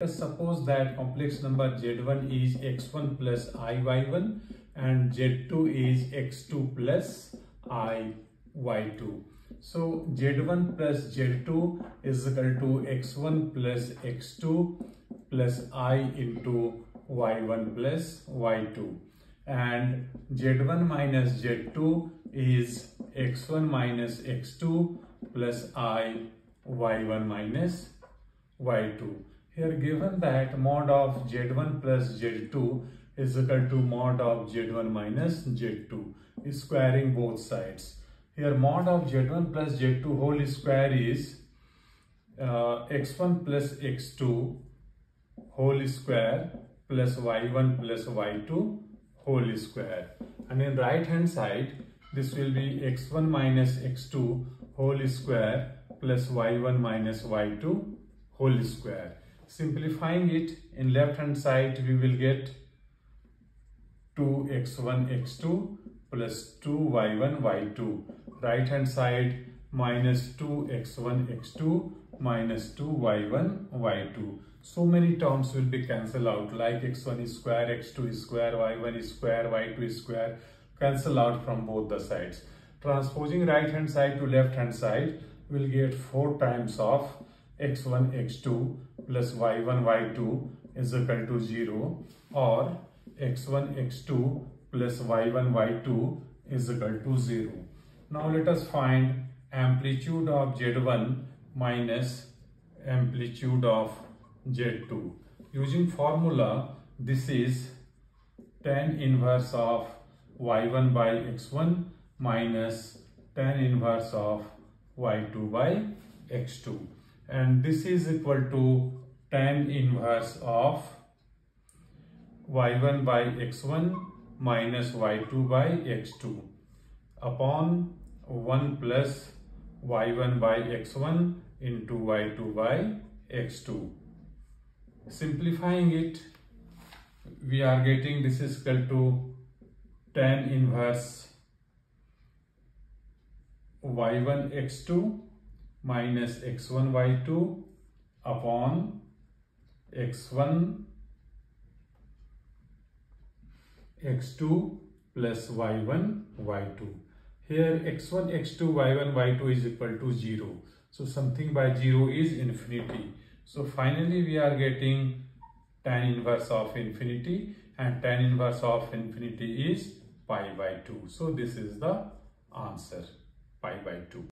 Let us suppose that complex number z1 is x1 plus iy1 and z2 is x2 plus iy2. So z1 plus z2 is equal to x1 plus x2 plus i into y1 plus y2 and z1 minus z2 is x1 minus x2 plus i y1 minus y2 here given that mod of z1 plus z2 is equal to mod of z1 minus z2 squaring both sides. Here mod of z1 plus z2 whole square is uh, x1 plus x2 whole square plus y1 plus y2 whole square. And in right hand side this will be x1 minus x2 whole square plus y1 minus y2 whole square. Simplifying it in left hand side we will get 2x1 x2 plus 2y1 y2. Right hand side minus 2x1 x2 minus 2y1 y2. So many terms will be cancelled out like x1 is square, x2 is square, y1 is square, y2 is square. Cancel out from both the sides. Transposing right hand side to left hand side will get 4 times of x1 x2 plus y1 y2 is equal to 0 or x1 x2 plus y1 y2 is equal to 0. Now let us find amplitude of z1 minus amplitude of z2. Using formula this is tan inverse of y1 by x1 minus tan inverse of y2 by x2 and this is equal to tan inverse of y1 by x1 minus y2 by x2 upon 1 plus y1 by x1 into y2 by x2. Simplifying it, we are getting this is equal to tan inverse y1 x2 minus x1 y2 upon x1 x2 plus y1 y2 here x1 x2 y1 y2 is equal to 0 so something by 0 is infinity. So finally we are getting tan inverse of infinity and tan inverse of infinity is pi by 2 so this is the answer pi by 2